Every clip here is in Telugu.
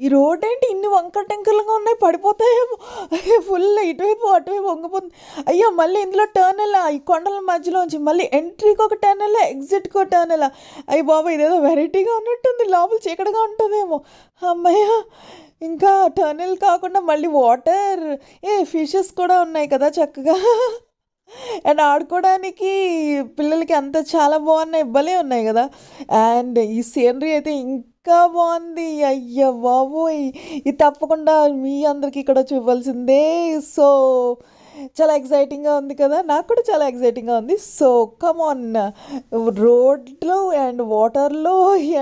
ఈ రోడ్ ఏంటి ఇన్ని వంకర టెంకర్లుగా ఉన్నాయి? పడిపోతాయేమో. ఫుల్ ఇటువైపు అటువైపు వంగిపోతుంది. అయ్యో మళ్ళీ ఇందులో టర్న్ ఎలా ఈ కొండల మధ్యలోంచి మళ్ళీ ఎంట్రీకి ఒక టర్న్ ఎలా ఎగ్జిట్కి ఒక టర్న్ ఎలా అయ్యి బాబా ఇదేదో వెరైటీగా ఉన్నట్టుంది. లోపల చీకటిగా ఉంటుందేమో. అమ్మయ్య ఇంకా టర్నెల్ కాకుండా మళ్ళీ వాటర్. ఏ ఫిషెస్ కూడా ఉన్నాయి కదా చక్కగా. అండ్ ఆడుకోవడానికి పిల్లలకి అంత చాలా బాగున్నాయి. భలే ఉన్నాయి కదా. అండ్ ఈ సీనరీ అయితే ఇంకా బాగుంది అయ్య బాబోయ్! ఇది తప్పకుండా మీ అందరికి ఇక్కడ చూపాల్సిందే సో చాలా ఎగ్జైటింగ్గా ఉంది కదా? నాకు కూడా చాలా ఎగ్జైటింగ్గా ఉంది. సో కమ్ ఆన్ రోడ్లో అండ్ వాటర్లో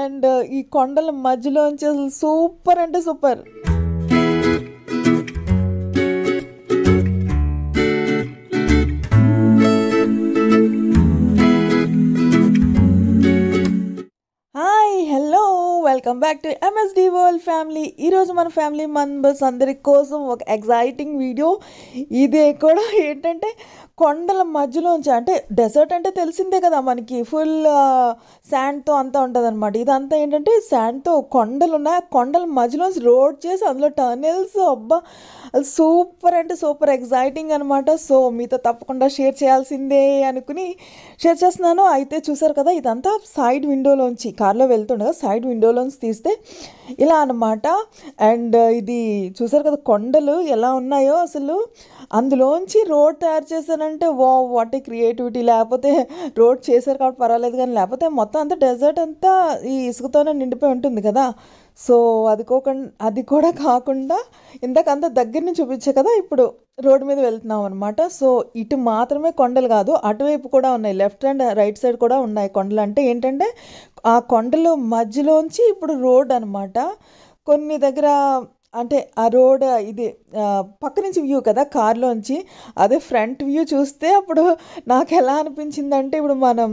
అండ్ ఈ కొండల మధ్యలోంచి అసలు సూపర్ అంటే super. Welcome back to MSD world family ఈరోజు మన ఫ్యామిలీ మెంబర్స్ అందరి కోసం ఒక ఎగ్జైటింగ్ వీడియో ఇదే కూడా ఏంటంటే కొండల మధ్యలోంచి అంటే డెజర్ట్ అంటే తెలిసిందే కదా మనకి. ఫుల్ శాండ్తో అంతా ఉంటుంది అనమాట ఇదంతా ఏంటంటే శాండ్తో కొండలు ఉన్నాయి ఆ కొండల మధ్యలోంచి రోడ్ చేసి అందులో టర్నెల్స్ అబ్బా! సూపర్ అంటే సూపర్ ఎగ్జైటింగ్ అనమాట సో మీతో తప్పకుండా షేర్ చేయాల్సిందే అనుకుని షేర్ చేస్తున్నాను. అయితే చూసారు కదా ఇదంతా సైడ్ విండోలోంచి కార్లో వెళ్తుండగా సైడ్ విండోలోంచి తీస్తే ఇలా అనమాట అండ్ ఇది చూసారు కదా కొండలు ఎలా ఉన్నాయో అసలు. అందులోంచి రోడ్ తయారు చేశారంటే అంటే వా వాట్ ఏ క్రియేటివిటీ. లేకపోతే రోడ్ చేశారు కాబట్టి పర్వాలేదు కానీ లేకపోతే మొత్తం అంతా డెజర్ట్ అంతా ఈ ఇసుకతోనే నిండిపోయి ఉంటుంది కదా. సో అది కోకుండా అది కూడా కాకుండా ఇందాక అంత దగ్గర నుంచి చూపించే కదా ఇప్పుడు రోడ్డు మీద వెళ్తున్నాం అనమాట సో ఇటు మాత్రమే కొండలు కాదు అటువైపు కూడా ఉన్నాయి. లెఫ్ట్ అండ్ రైట్ సైడ్ కూడా ఉన్నాయి కొండలు. అంటే ఏంటంటే ఆ కొండలు మధ్యలోంచి ఇప్పుడు రోడ్ అనమాట కొన్ని దగ్గర అంటే ఆ రోడ్ ఇది పక్క నుంచి వ్యూ కదా కార్లోంచి. అదే ఫ్రంట్ వ్యూ చూస్తే అప్పుడు నాకు ఎలా అనిపించిందంటే ఇప్పుడు మనం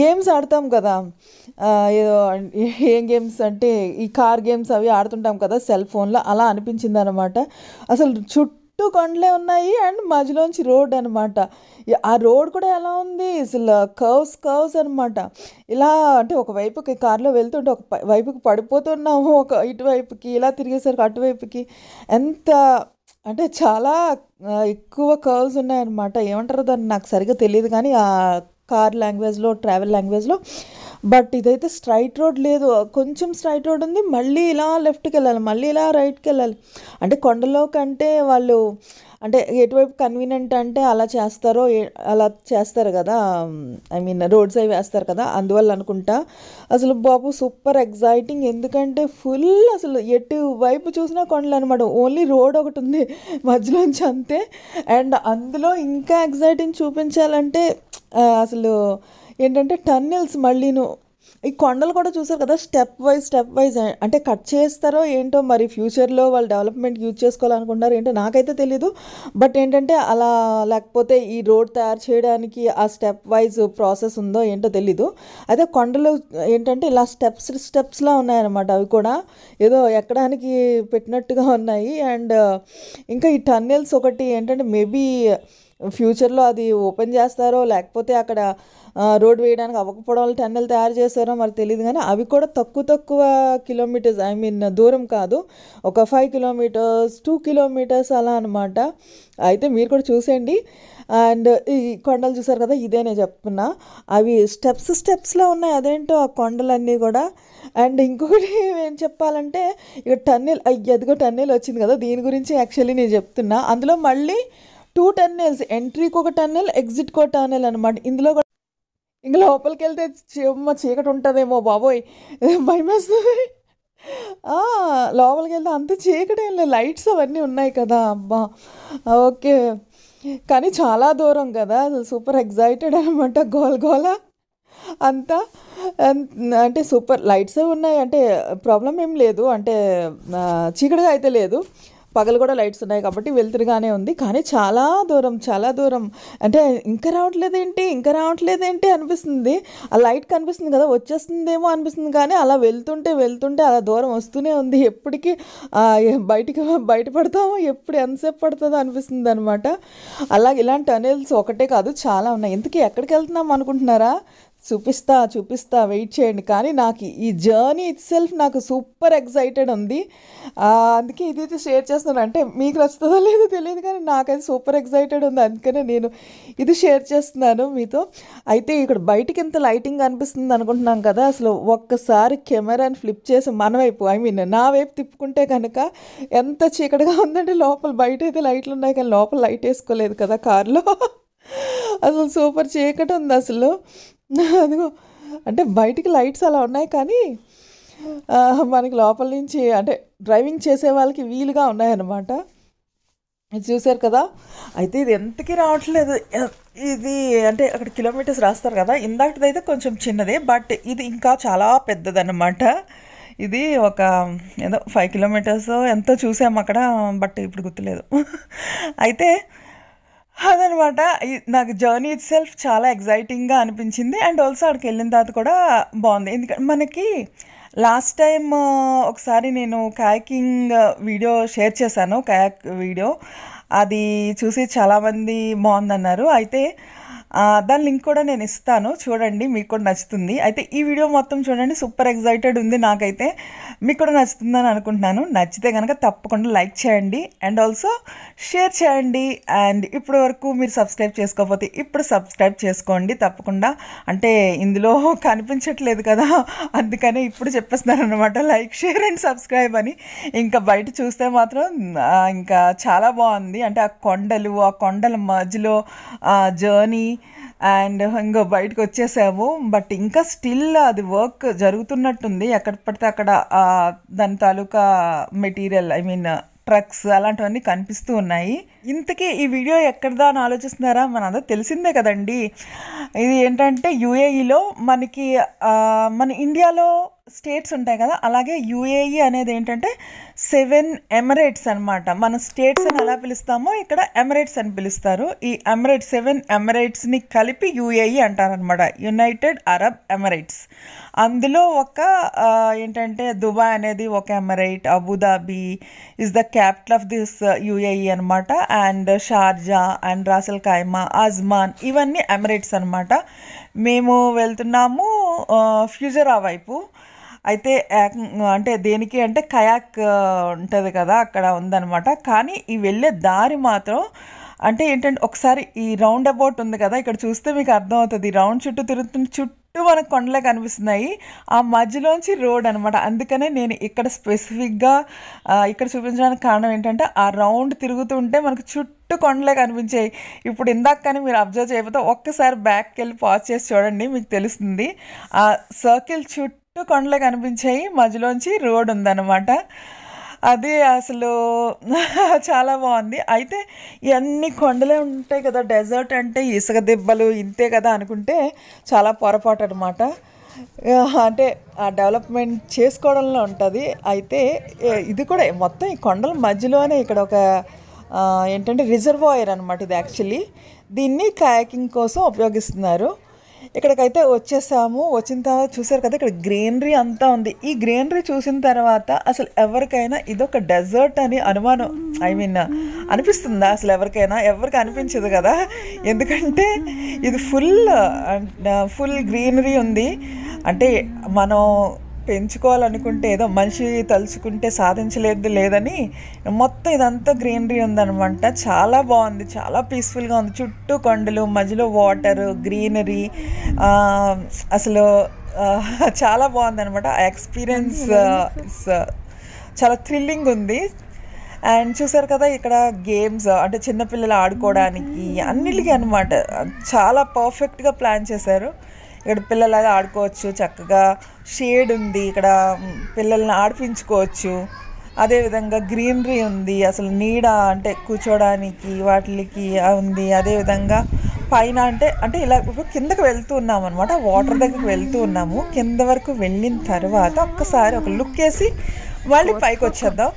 గేమ్స్ ఆడతాం కదా. ఏదో ఏం గేమ్స్ అంటే ఈ కార్ గేమ్స్ అవి ఆడుతుంటాం కదా సెల్ ఫోన్లో అలా అనిపించింది అనమాట అసలు చుట్టూ చుట్టూ కొండలే ఉన్నాయి అండ్ మధ్యలోంచి రోడ్ అనమాట ఆ రోడ్ కూడా ఎలా ఉంది? అసలు కర్వ్స్ కర్వ్స్ అనమాట ఇలా అంటే ఒక వైపుకి వెళ్తుంటే ఒక వైపుకి పడిపోతున్నాము ఒక ఇటువైపుకి ఇలా తిరిగేసరికి అటువైపుకి. ఎంత అంటే చాలా ఎక్కువ కర్వ్స్ ఉన్నాయన్నమాట. ఏమంటారు దాన్ని నాకు సరిగ్గా తెలియదు కానీ ఆ కార్ లాంగ్వేజ్లో ట్రావెల్ లాంగ్వేజ్లో బట్ ఇదైతే స్ట్రైట్ రోడ్ లేదు. కొంచెం స్ట్రైట్ రోడ్ ఉంది. మళ్ళీ ఇలా లెఫ్ట్కి వెళ్ళాలి. మళ్ళీ ఇలా రైట్కి వెళ్ళాలి. అంటే కొండలో కంటే వాళ్ళు అంటే ఎటువైపు కన్వీనియంట్ అంటే అలా చేస్తారో అలా చేస్తారు కదా. ఐ మీన్ రోడ్స్ అవి వేస్తారు కదా. అందువల్ల అనుకుంటా అసలు బాబు సూపర్ ఎగ్జైటింగ్ ఎందుకంటే ఫుల్ అసలు ఎటు వైపు చూసినా కొండలు అనమాట ఓన్లీ రోడ్ ఒకటి ఉంది మధ్యలోంచి అంతే. అండ్ అందులో ఇంకా ఎగ్జైటింగ్ చూపించాలంటే అసలు ఏంటంటే టన్నెల్స్ మళ్ళీను. ఈ కొండలు కూడా చూసారు కదా స్టెప్ వైజ్ స్టెప్ వైజ్ అంటే కట్ చేస్తారో ఏంటో మరి ఫ్యూచర్లో వాళ్ళు డెవలప్మెంట్ యూజ్ చేసుకోవాలనుకుంటారు ఏంటో నాకైతే తెలీదు. బట్ ఏంటంటే అలా లేకపోతే ఈ రోడ్ తయారు చేయడానికి ఆ స్టెప్ వైజ్ ప్రాసెస్ ఉందో ఏంటో తెలీదు. అయితే కొండలు ఏంటంటే ఇలా స్టెప్స్ స్టెప్స్లా ఉన్నాయన్నమాట అవి కూడా. ఏదో ఎక్కడానికి పెట్టినట్టుగా ఉన్నాయి. అండ్ ఇంకా ఈ టన్నెల్స్ ఒకటి ఏంటంటే మేబీ ఫ్యూచర్లో అది ఓపెన్ చేస్తారో లేకపోతే అక్కడ రోడ్డు రోడ్ వేయడానికి అవ్వకపోవడం వల్ల టన్నెల్ తయారు చేస్తారో మరి తెలియదు కానీ అవి కూడా తక్కువ తక్కువ కిలోమీటర్స్ ఐ మీన్ దూరం కాదు ఒక ఫైవ్ కిలోమీటర్స్ టూ కిలోమీటర్స్ అలా అనమాట అయితే మీరు కూడా చూసేయండి. అండ్ ఈ కొండలు చూసారు కదా ఇదే నేను చెప్తున్నా. అవి స్టెప్స్ స్టెప్స్లో ఉన్నాయి అదేంటో ఆ కొండలన్నీ కూడా. అండ్ ఇంకొకటి ఏం చెప్పాలంటే ఇక టన్నెల్ అయ్యి అదిగో టన్నెల్ వచ్చింది కదా దీని గురించి యాక్చువల్లీ నేను చెప్తున్నా. అందులో మళ్ళీ టూ టన్నెల్స్ ఎంట్రీకి ఒక టన్నెల్ ఎగ్జిట్కి ఒక టన్నెల్ అనమాట ఇందులో ఇంకా లోపలికి వెళ్తే చెమ్మ చీకటి ఉంటుందేమో బాబోయ్. భయమేస్తుంది. లోపలికి వెళ్తే అంత చీకటి ఏం లేదు. లైట్స్ అవన్నీ ఉన్నాయి కదా అబ్బా. ఓకే. కానీ చాలా దూరం కదా. అసలు సూపర్ ఎగ్జైటెడ్ అనమాట గోల గోల. అంతా అంటే సూపర్ లైట్స్ ఉన్నాయి. అంటే ప్రాబ్లం ఏం లేదు. అంటే చీకటిగా అయితే లేదు. పగలు కూడా లైట్స్ ఉన్నాయి కాబట్టి వెళ్తురుగానే ఉంది. కానీ చాలా దూరం చాలా దూరం. అంటే ఇంకా రావట్లేదేంటి ఇంకా రావట్లేదేంటి అనిపిస్తుంది. ఆ లైట్ కనిపిస్తుంది కదా వచ్చేస్తుందేమో అనిపిస్తుంది. కానీ అలా వెళ్తుంటే వెళ్తుంటే అలా దూరం వస్తూనే ఉంది. ఎప్పటికీ బయటికి బయటపడతామో ఎప్పుడు ఎంతసేపు పడుతుందో అనిపిస్తుంది అనమాట అలాగే ఇలాంటి టనెల్స్ ఒకటే కాదు చాలా ఉన్నాయి. ఇంతకీ ఎక్కడికి వెళ్తున్నాం అనుకుంటున్నారా? చూపిస్తా చూపిస్తా వెయిట్ చేయండి. కానీ నాకు ఈ జర్నీ ఇట్ సెల్ఫ్ నాకు సూపర్ ఎక్సైటెడ్ ఉంది. అందుకే ఇది షేర్ చేస్తున్నాను. అంటే మీకు నచ్చుతుందో లేదో తెలియదు కానీ నాకైతే సూపర్ ఎక్సైటెడ్ ఉంది. అందుకనే నేను ఇది షేర్ చేస్తున్నాను మీతో. అయితే ఇక్కడ బయటికి ఎంత లైటింగ్ అనిపిస్తుంది అనుకుంటున్నాం కదా అసలు ఒక్కసారి కెమెరాని ఫ్లిప్ చేసి మన వైపు ఐ మీన్ నా వైపు తిప్పుకుంటే కనుక ఎంత చీకటిగా ఉందంటే లోపల బయట అయితే లైట్లు ఉన్నాయి కానీ లోపల లైట్ వేసుకోలేదు కదా కారులో. అసలు సూపర్ చీకటి ఉంది అసలు. అదిగో అంటే బయటికి లైట్స్ అలా ఉన్నాయి కానీ మనకి లోపల నుంచి అంటే డ్రైవింగ్ చేసే వాళ్ళకి వీలుగా ఉన్నాయన్నమాట. ఇది చూశారు కదా? అయితే ఇది ఎంతకి రావట్లేదు. ఇది అంటే అక్కడ కిలోమీటర్స్ రాస్తారు కదా? ఇందాకదైతే కొంచెం చిన్నదే బట్ ఇది ఇంకా చాలా పెద్దదన్నమాట. ఇది ఒక ఏదో ఫైవ్ కిలోమీటర్స్ ఎంతో చూసాము అక్కడ బట్ ఇప్పుడు గుర్తులేదు. అయితే అదనమాట. నాకు జర్నీ ఇట్ సెల్ఫ్ చాలా ఎగ్జైటింగ్గా అనిపించింది. అండ్ ఆల్సో అక్కడికి వెళ్ళిన తర్వాత కూడా బాగుంది. ఎందుకంటే మనకి లాస్ట్ టైం ఒకసారి నేను కయాకింగ్ వీడియో షేర్ చేశాను. కయాక్ వీడియో అది చూసి చాలామంది బాగుందన్నారు. అయితే దాని లింక్ కూడా నేను ఇస్తాను. చూడండి మీకు కూడా నచ్చుతుంది. అయితే ఈ వీడియో మొత్తం చూడండి. సూపర్ ఎగ్జైటెడ్ ఉంది నాకైతే. మీకు కూడా నచ్చుతుందని అనుకుంటున్నాను. నచ్చితే కనుక తప్పకుండా లైక్ చేయండి. అండ్ ఆల్సో షేర్ చేయండి. అండ్ ఇప్పటి వరకు మీరు సబ్స్క్రైబ్ చేసుకోకపోతే ఇప్పుడు సబ్స్క్రైబ్ చేసుకోండి. తప్పకుండా. అంటే ఇందులో కనిపించట్లేదు కదా. అందుకనే ఇప్పుడు చెప్పేస్తున్నాను అనమాట లైక్ షేర్ అండ్ సబ్స్క్రైబ్ అని. ఇంకా బయట చూస్తే మాత్రం ఇంకా చాలా బాగుంది. అంటే ఆ కొండలు ఆ కొండల మధ్యలో ఆ జర్నీ అండ్ ఇంకా బయటకు వచ్చేసాము. బట్ ఇంకా స్టిల్ అది వర్క్ జరుగుతున్నట్టుంది. ఎక్కడ పడితే అక్కడ దాని తాలూకా మెటీరియల్ ఐ మీన్ ట్రక్స్ అలాంటివన్నీ కనిపిస్తూ ఉన్నాయి. ఇంతకీ ఈ వీడియో ఎక్కడదా అని ఆలోచిస్తున్నారా? మనందరూ తెలిసిందే కదండి. ఇది ఏంటంటే యుఏఈలో మనకి మన ఇండియాలో స్టేట్స్ ఉంటాయి కదా. అలాగే యుఏఈ అనేది ఏంటంటే సెవెన్ ఎమరేట్స్ అన్నమాట. మన స్టేట్స్ అని ఎలా పిలుస్తామో ఇక్కడ ఎమరేట్స్ అని పిలుస్తారు. ఈ ఎమరేట్స్ సెవెన్ ఎమరేట్స్ని కలిపి యుఏఈ అంటారనమాట యునైటెడ్ అరబ్ ఎమరేట్స్. అందులో ఒక ఏంటంటే దుబాయ్ అనేది ఒక emirate Abu Dhabi is the capital of this UAE అనమాట and Sharjah and Ras al Khaimah Ajman ఇవన్నీ ఎమరేట్స్ అనమాట మేము వెళ్తున్నాము ఆ, ఫ్యూజరా వైపు. అయితే యాక్- అంటే దేనికి అంటే కయాక్ ఉంటుంది కదా అక్కడ ఉందనమాట కానీ ఈ వెళ్ళే దారి మాత్రం అంటే ఏంటంటే ఒకసారి ఈ రౌండ్ అబౌట్ ఉంది కదా ఇక్కడ చూస్తే మీకు అర్థమవుతుంది. ఈ రౌండ్ చుట్టూ తిరుగుతున్న చుట్టూ మనకు కొండలే కనిపిస్తున్నాయి. ఆ మధ్యలోంచి రోడ్ అనమాట అందుకనే నేను ఇక్కడ స్పెసిఫిక్గా ఇక్కడ చూపించడానికి కారణం ఏంటంటే ఆ రౌండ్ తిరుగుతుంటే మనకు చుట్టూ కొండలే కనిపించాయి. ఇప్పుడు ఇందాక కానీ మీరు అబ్జర్వ్ చేయకపోతే ఒక్కసారి బ్యాక్కి వెళ్ళి పాజ్ చేసి చూడండి మీకు తెలుస్తుంది. ఆ సర్కిల్ చుట్టూ కొండలు కనిపించాయి. మధ్యలోంచి రోడ్ ఉందన్నమాట. అది అసలు చాలా బాగుంది. అయితే ఇవన్నీ కొండలే ఉంటాయి కదా. డెజర్ట్ అంటే ఇసుక దెబ్బలు ఇంతే కదా అనుకుంటే చాలా పొరపాటు అనమాట అంటే ఆ డెవలప్మెంట్ చేసుకోవడంలో ఉంటుంది. అయితే ఇది కూడా మొత్తం ఈ కొండల మధ్యలోనే ఇక్కడ ఒక ఏంటంటే రిజర్వాయర్ అనమాట ఇది యాక్చువల్లీ. దీన్ని కయాకింగ్ కోసం ఉపయోగిస్తున్నారు. ఇక్కడికైతే వచ్చేసాము. వచ్చిన తర్వాత చూసారు కదా ఇక్కడ గ్రీనరీ అంతా ఉంది. ఈ గ్రీనరీ చూసిన తర్వాత అసలు ఎవరికైనా ఇదొక డెజర్ట్ అని అనుమానం ఐ మీన్ అనిపిస్తుందా? అసలు ఎవరికైనా? ఎవరికి అనిపించదు కదా? ఎందుకంటే ఇది ఫుల్ ఫుల్ గ్రీనరీ ఉంది. అంటే మనం పెంచుకోవాలనుకుంటే ఏదో మనిషి తలుచుకుంటే సాధించలేదు లేదని మొత్తం ఇదంతా గ్రీనరీ ఉందన్నమాట. చాలా బాగుంది చాలా పీస్ఫుల్గా ఉంది. చుట్టూ కొండలు మధ్యలో వాటర్ గ్రీనరీ అసలు చాలా బాగుందన్నమాట. ఆ ఎక్స్పీరియన్స్ చాలా థ్రిల్లింగ్ ఉంది. అండ్ చూసారు కదా ఇక్కడ గేమ్స్ అంటే చిన్నపిల్లలు ఆడుకోవడానికి అన్నిటికీ అనమాట చాలా పర్ఫెక్ట్గా ప్లాన్ చేశారు. ఇక్కడ పిల్లలాగా ఆడుకోవచ్చు చక్కగా షేడ్ ఉంది ఇక్కడ పిల్లల్ని ఆడిపించుకోవచ్చు. అదేవిధంగా గ్రీనరీ ఉంది అసలు నీడ అంటే కూర్చోడానికి వాటికి ఉంది. అదేవిధంగా పైన అంటే అంటే ఇలా ఇప్పుడు కిందకి వెళ్తూ ఉన్నాం అనమాట వాటర్ దగ్గరికి వెళ్తూ ఉన్నాము. కింద వరకు వెళ్ళిన తర్వాత ఒక్కసారి ఒక లుక్ వేసి మళ్ళీ పైకి వచ్చేద్దాం.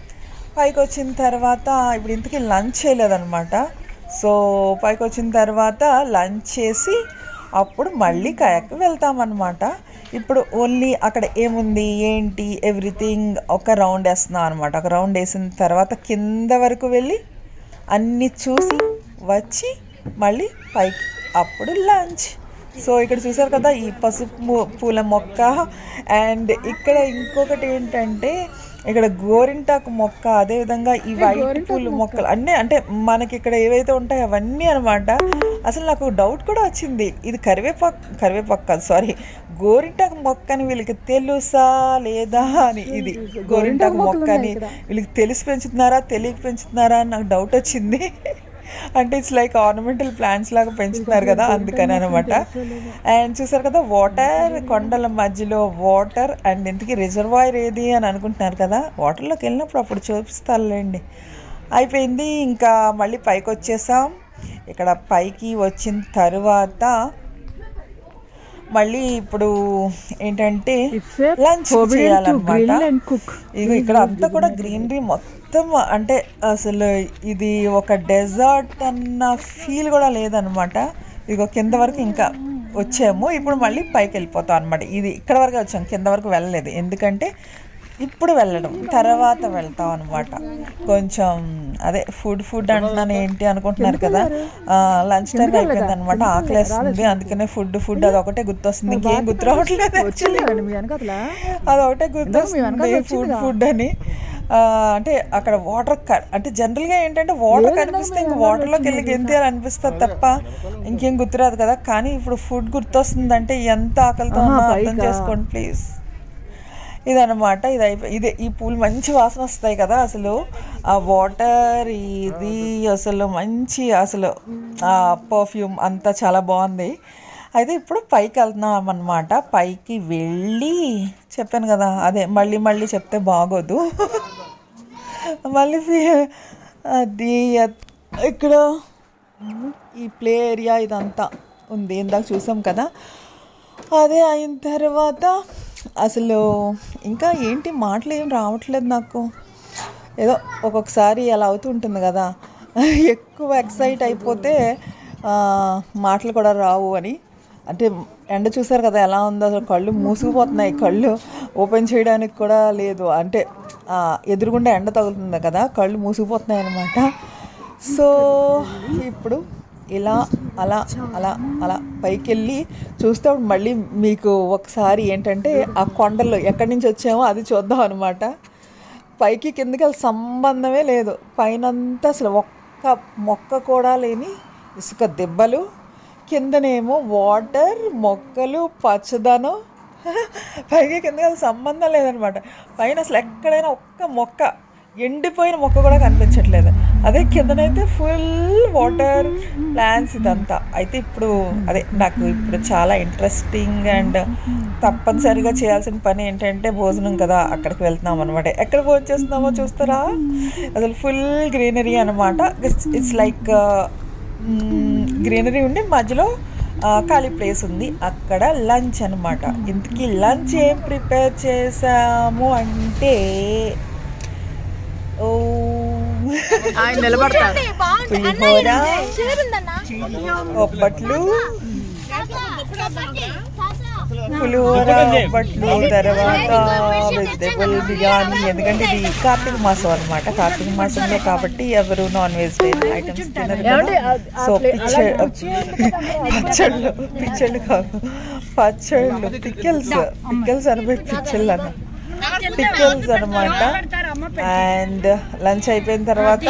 పైకి వచ్చిన తర్వాత ఇప్పుడు ఇంతకీ లంచ్ చేయలేదన్నమాట. సో పైకి వచ్చిన తర్వాత లంచ్ చేసి అప్పుడు మళ్ళీ కయాక్ వెళ్తామన్నమాట. ఇప్పుడు ఓన్లీ అక్కడ ఏముంది ఏంటి ఎవ్రీథింగ్ ఒక రౌండ్ వేస్తున్నాం అనమాట ఒక రౌండ్ వేసిన తర్వాత కింద వరకు వెళ్ళి అన్నీ చూసి వచ్చి మళ్ళీ పైకి అప్పుడు లంచ్. సో ఇక్కడ చూసారు కదా ఈ పసుపు పూల మొక్క. అండ్ ఇక్కడ ఇంకొకటి ఏంటంటే ఇక్కడ గోరింటాకు మొక్క అదేవిధంగా ఈ వైట్ పూల మొక్కలు అన్నీ అంటే మనకి ఇక్కడ ఏవైతే ఉంటాయో అవన్నీ అనమాట అసలు నాకు డౌట్ కూడా వచ్చింది. ఇది కరివేపాకు కరివేపాకు కాదు సారీ గోరింటాకు మొక్క అని వీళ్ళకి తెలుసా లేదా అని. ఇది గోరింటాకు మొక్క అని వీళ్ళకి తెలిసి పెంచుతున్నారా తెలియక పెంచుతున్నారా అని నాకు డౌట్ వచ్చింది. అంటే ఇట్స్ లైక్ ఆర్నమెంటల్ ప్లాంట్స్ లాగా పెంచుతున్నారు కదా అందుకని అనమాట అండ్ చూసారు కదా వాటర్ కొండల మధ్యలో వాటర్ అండ్ ఇంతకీ రిజర్వాయర్ ఏది అని అనుకుంటున్నారు కదా వాటర్లోకి వెళ్ళినప్పుడు అప్పుడు చూపిస్తారులేండి అయిపోయింది ఇంకా మళ్ళీ పైకి వచ్చేసాం. ఇక్కడ పైకి వచ్చిన తర్వాత మళ్ళీ ఇప్పుడు ఏంటంటే లంచ్ చేయాలన్నమాట. ఇక్కడ అంతా కూడా గ్రీనరీ మొత్తం అంటే అసలు ఇది ఒక డెజర్ట్ అన్న ఫీల్ కూడా లేదనమాట ఇగో కింద వరకు ఇంకా వచ్చాము. ఇప్పుడు మళ్ళీ పైకి వెళ్ళిపోతాం అనమాట ఇది ఇక్కడ వరకు వచ్చాం. కింద వరకు వెళ్ళలేదు. ఎందుకంటే ఇప్పుడు వెళ్ళడం. తర్వాత వెళ్తాం అనమాట కొంచెం అదే ఫుడ్ ఫుడ్ అంటున్నాను ఏంటి అనుకుంటున్నారు కదా. లంచ్ టైం అయిపోయింది అనమాట ఆకలేస్తుంది అందుకనే ఫుడ్ ఫుడ్ అది ఒకటే గుర్తొస్తుంది. ఇంకేం గుర్తు రావట్లేదు వెనకాతల? అదొకటే గుర్తొస్తుంది. ఫుడ్ ఫుడ్ అని. అంటే అక్కడ వాటర్ అంటే జనరల్గా ఏంటంటే వాటర్ కనిపిస్తే ఇంక వాటర్లోకి వెళ్ళి గెంతేయాలి అనిపిస్తుంది తప్ప ఇంకేం గుర్తురాదు కదా. కానీ ఇప్పుడు ఫుడ్ గుర్తొస్తుంది అంటే ఎంత ఆకలితో ఉన్నా అర్థం చేసుకోండి ప్లీజ్ ఇదనమాట ఇది అయిపోయి ఇదే ఈ పూలు మంచి వాసన వస్తాయి కదా అసలు. ఆ వాటర్ ఇది అసలు మంచి అసలు ఆ పర్ఫ్యూమ్ అంతా చాలా బాగుంది. అయితే ఇప్పుడు పైకి వెళ్తున్నాం అనమాట పైకి వెళ్ళి చెప్పాను కదా అదే మళ్ళీ మళ్ళీ చెప్తే బాగోదు. మళ్ళీ అది ఇక్కడ ఈ ప్లే ఏరియా ఇదంతా ఉంది. ఇందాక చూసాం కదా. అదే అయిన తర్వాత అసలు ఇంకా ఏంటి? మాటలు ఏం రావట్లేదు నాకు. ఏదో ఒక్కొక్కసారి అలా అవుతూ ఉంటుంది కదా. ఎక్కువ ఎక్సైట్ అయిపోతే మాటలు కూడా రావు అని. అంటే ఎండ చూసారు కదా ఎలా ఉందో అసలు కళ్ళు మూసుకుపోతున్నాయి. కళ్ళు ఓపెన్ చేయడానికి కూడా లేదు. అంటే ఎదురుగుండా ఎండ తగులుతుంది కదా కళ్ళు మూసుకుపోతున్నాయి అనమాట సో ఇప్పుడు ఇలా అలా అలా అలా పైకి వెళ్ళి చూస్తే మళ్ళీ మీకు ఒకసారి ఏంటంటే ఆ కొండలు ఎక్కడి నుంచి వచ్చామో అది చూద్దాం అనమాట పైకి కిందకి సంబంధమే లేదు. పైనంతా అసలు ఒక్క మొక్క కూడా లేని ఇసుక దెబ్బలు కిందనేమో వాటర్ మొక్కలు పచ్చదనం. పైగా కిందకి అసలు సంబంధం లేదనమాట. పైన అసలు ఎక్కడైనా ఒక్క మొక్క ఎండిపోయిన మొక్క కూడా కనిపించట్లేదు. అదే కిందనైతే ఫుల్ వాటర్ ప్లాంట్స్ ఇదంతా. అయితే ఇప్పుడు అదే నాకు ఇప్పుడు చాలా ఇంట్రెస్టింగ్ అండ్ తప్పనిసరిగా చేయాల్సిన పని ఏంటంటే భోజనం కదా అక్కడికి వెళ్తున్నాం అనమాట ఎక్కడ భోజనం చేస్తున్నామో చూస్తారా? అసలు ఫుల్ గ్రీనరీ అనమాట ఇట్స్ లైక్ గ్రీనరీ ఉండి మధ్యలో ఖాళీ ప్లేస్ ఉంది. అక్కడ లంచ్ అనమాట ఇంతకీ లంచ్ ఏం ప్రిపేర్ చేసాము అంటే ఓ. ఆయన నిలబడతారు పులిహోర. ఒబ్బట్లు పులిహోర ఒబ్బట్లు తర్వాత వెజిటేబుల్ బిర్యానీ ఎందుకంటే ఇది కార్తీక మాసం అనమాట కార్తీక మాసంలో కాబట్టి ఎవరు నాన్ వెజిటేరియన్ ఐటమ్స్ తినరు సో పిచ్చళ్ళు పిచ్చళ్ళు కాదు. పచ్చళ్ళు పిక్కల్స్ పిక్కల్స్ అనబోయి పిచ్చళ్ళు అన్న. పిక్కల్స్ అనమాట అండ్ లంచ్ అయిపోయిన తర్వాత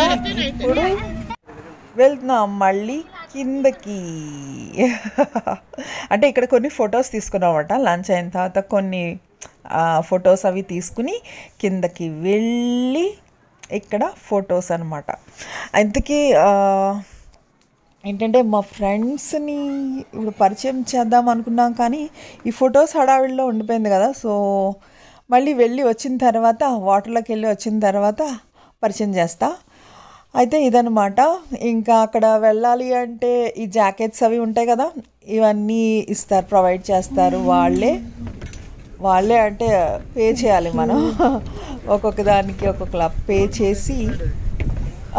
ఇప్పుడు వెళ్తున్నాం మళ్ళీ. కిందకి. అంటే ఇక్కడ కొన్ని ఫొటోస్ తీసుకున్నామట లంచ్ అయిన తర్వాత కొన్ని ఫొటోస్ అవి తీసుకుని కిందకి వెళ్ళి ఇక్కడ ఫొటోస్ అనమాట ఇంతకీ ఏంటంటే మా ఫ్రెండ్స్ని ఇప్పుడు పరిచయం చేద్దాం అనుకున్నాం కానీ ఈ ఫొటోస్ హడావిడిలో ఉండిపోయింది కదా సో మళ్ళీ వెళ్ళి వచ్చిన తర్వాత వాటర్లోకి వెళ్ళి వచ్చిన తర్వాత పరిచయం చేస్తా. అయితే ఇదనమాట ఇంకా అక్కడ వెళ్ళాలి అంటే ఈ జాకెట్స్ అవి ఉంటాయి కదా ఇవన్నీ ఇస్తారు ప్రొవైడ్ చేస్తారు వాళ్ళే. వాళ్ళే అంటే పే చేయాలి మనం. ఒక్కొక్క దానికి ఒక్కొక్కలా పే చేసి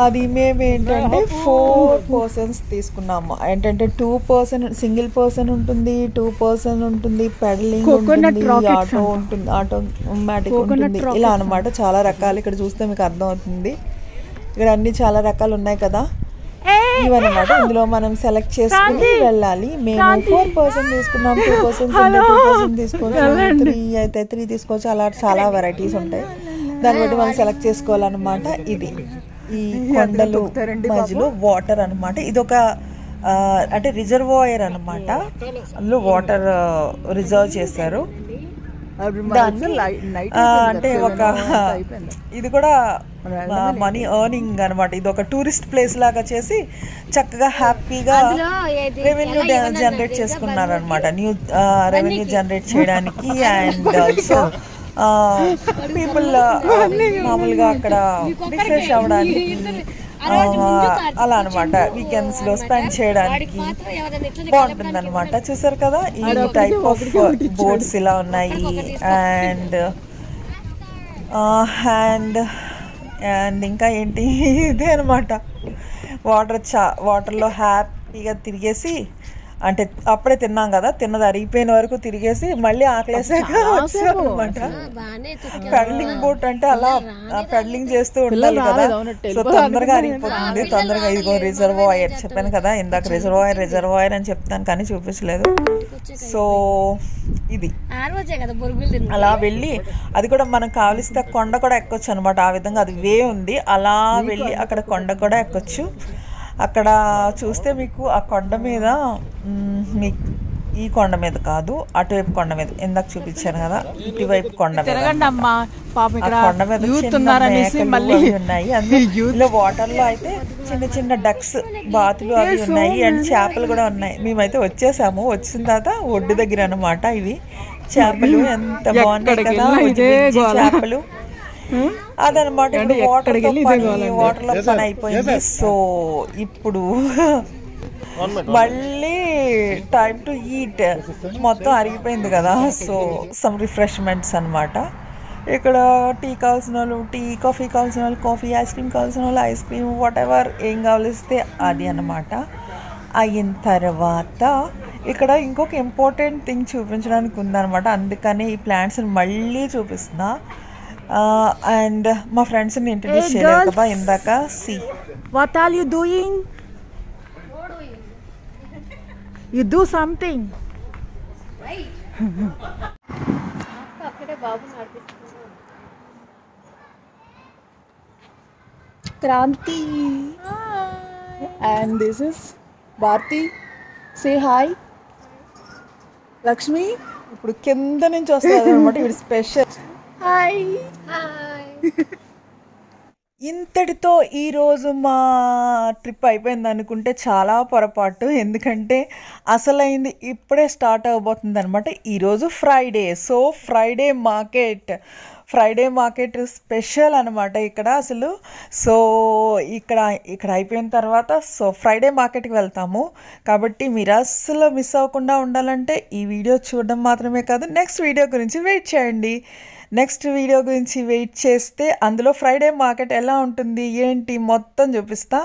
అది మేము ఏంటంటే ఫోర్ పర్సన్స్ తీసుకున్నాము. ఏంటంటే టూ పర్సన్ సింగిల్ పర్సన్ ఉంటుంది టూ పర్సన్ ఉంటుంది పెడలింగ్ ఉంటుంది ఆటో. ఉంటుంది ఆటోమేటిక్ ఉంటుంది. ఇలా అనమాట చాలా రకాలు ఇక్కడ చూస్తే మీకు అర్థం అవుతుంది ఇక్కడ అన్ని చాలా రకాలు ఉన్నాయి కదా. ఇవన్నమాట. ఇందులో మనం సెలెక్ట్ చేసుకుని వెళ్ళాలి. మేము ఫోర్ పర్సెంట్ తీసుకున్నాం. టూ పర్సెంట్ టూ పర్సెంట్ తీసుకోవచ్చు. త్రీ అయితే త్రీ తీసుకోవచ్చు. అలా చాలా వెరైటీస్ ఉంటాయి. దాన్ని బట్టి మనం సెలెక్ట్ చేసుకోవాలన్నమాట ఇది. ఈ కొండలు మధ్యలో వాటర్ అన్నమాట. ఇది ఒక అంటే రిజర్వాయర్ అన్నమాట. అందులో వాటర్ రిజర్వ్ చేశారు దాన్ని ఆ, అంటే ఒక ఇది కూడా మనీ ఎర్నింగ్ అన్నమాట. ఇది ఒక టూరిస్ట్ ప్లేస్ లాగా చేసి చక్కగా హ్యాపీగా రెవెన్యూ జనరేట్ చేసుకున్నారు అనమాట న్యూ రెవెన్యూ జనరేట్ చేయడానికి అండ్ ఆల్సో పీపుల్ మామూలుగా అక్కడ రిఫ్రెష్ అవ్వడానికి అలా అనమాట వీకెండ్స్లో స్పెండ్ చేయడానికి బాగుంటుంది అనమాట చూసారు కదా? ఈ టైప్ ఆఫ్ బోర్డ్స్ ఇలా ఉన్నాయి. అండ్ అండ్ అండ్ ఇంకా ఏంటి? ఇదే అనమాట వాటర్ చా వాటర్లో హ్యాపీగా తిరిగేసి అంటే అప్పుడే తిన్నాం కదా తిన్నది అరిగిపోయిన వరకు తిరిగేసి మళ్ళీ ఆకలేసాక అనమాట పెడలింగ్ బోట్ అంటే అలా పెడలింగ్ చేస్తూ ఉండాలి కదా. సో తొందరగా అరిగిపోతుంది తొందరగా ఇదిగో రిజర్వాయర్ చెప్పాను కదా. ఇందాక రిజర్వాయర్ రిజర్వాయర్ అని చెప్తాను కానీ చూపించలేదు. సో ఇది. అలా వెళ్ళి అది కూడా మనకు కావలిస్తే కొండ కూడా ఎక్కొచ్చు అనమాట ఆ విధంగా అది వే ఉంది. అలా వెళ్ళి అక్కడ కొండ కూడా ఎక్కొచ్చు. అక్కడ చూస్తే మీకు ఆ కొండ మీద మ్, మీ ఈ కొండ మీద కాదు అటువైపు కొండ మీద. ఇందాక చూపించాను కదా ఇటువైపు కొండ కొండ మీద ఉన్నాయి. అందులో వాటర్లో అయితే చిన్న చిన్న డక్స్ బాతులు అవి ఉన్నాయి. అండ్ చేపలు కూడా ఉన్నాయి. మేమైతే వచ్చేసాము. వచ్చిన తర్వాత ఒడ్డు దగ్గర అన్నమాట ఇవి. చేపలు ఎంత బాగున్నాయి కదా. చేపలు. అదనమాట ఇప్పుడు వాటర్ వాటర్లో పని అయిపోయింది. సో ఇప్పుడు మళ్ళీ టైం టు ఈట్ మొత్తం అరిగిపోయింది కదా. సో సమ్ రిఫ్రెష్మెంట్స్ అన్నమాట. ఇక్కడ టీ కావాల్సిన వాళ్ళు టీ కాఫీ కావాల్సిన వాళ్ళు కాఫీ ఐస్ క్రీమ్ కావాల్సిన వాళ్ళు ఐస్ క్రీమ్ వాట్ ఎవర్ ఏం కావలిస్తే అది అన్నమాట. అయిన తర్వాత ఇక్కడ ఇంకొక ఇంపార్టెంట్ థింగ్ చూపించడానికి ఉందన్నమాట. అందుకని ఈ ప్లాంట్స్ని మళ్ళీ చూపిస్తున్నా. అండ్ మా ఫ్రెండ్స్ని ఇంట్రడ్యూస్ చేయలేదు కదా ఇందాక see what are you doing you do something Kranthi and this is Bharathi say hi Lakshmi ఇప్పుడు కింద నుంచి వస్తుంది అనమాట ఇది స్పెషల్ హాయ్. ఇంతటితో ఈరోజు మా ట్రిప్ అయిపోయింది అనుకుంటే చాలా పొరపాటు. ఎందుకంటే అసలైంది ఇప్పుడే స్టార్ట్ అవబోతుంది అనమాట ఈరోజు Friday. So Friday market. Friday market special అనమాట ఇక్కడ అసలు. సో ఇక్కడ ఇక్కడ అయిపోయిన తర్వాత సో ఫ్రైడే మార్కెట్కి వెళ్తాము. కాబట్టి మీరు అస్సలు మిస్ అవ్వకుండా ఉండాలంటే ఈ వీడియో చూడడం మాత్రమే కాదు నెక్స్ట్ వీడియో గురించి వెయిట్ చేయండి. నెక్స్ట్ వీడియో గురించి వెయిట్ చేస్తే అందులో ఫ్రైడే మార్కెట్ ఎలా ఉంటుంది ఏంటి మొత్తం చూపిస్తా.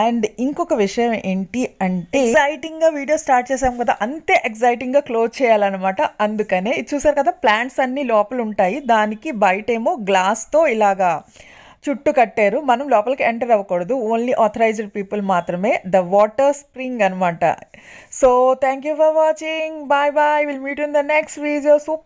అండ్ ఇంకొక విషయం ఏంటి అంటే ఎక్సైటింగ్గా వీడియో స్టార్ట్ చేసాం కదా అంతే ఎక్సైటింగ్గా క్లోజ్ చేయాలన్నమాట. అందుకనే ఇది చూసారు కదా ప్లాంట్స్ అన్నీ లోపల ఉంటాయి దానికి బయటేమో గ్లాస్తో ఇలాగా చుట్టూ కట్టారు. మనం లోపలికి ఎంటర్ అవ్వకూడదు ఓన్లీ ఆథరైజ్డ్ పీపుల్ మాత్రమే. ద వాటర్ స్ప్రింగ్ అనమాట so thank you for watching bye bye will meet in the next video soup